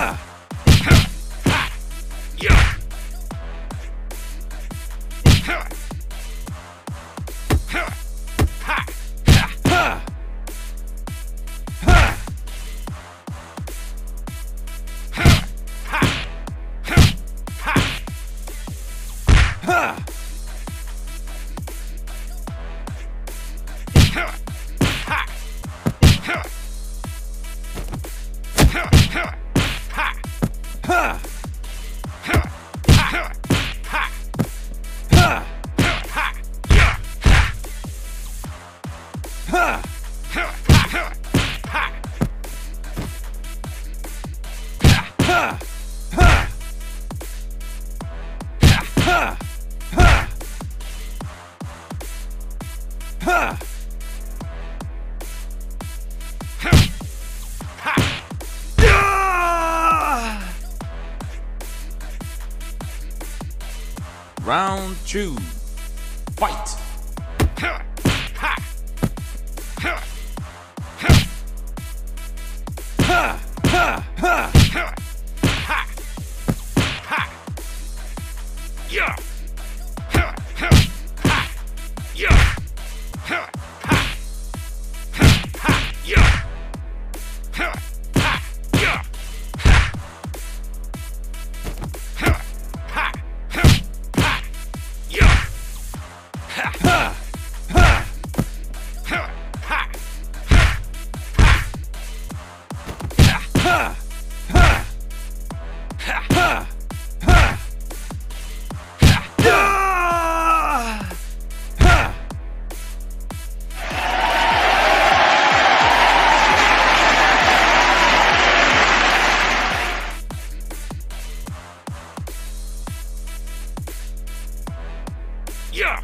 Ha! Round two. Fight! Yeah. Yeah.